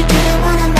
you didn't wanna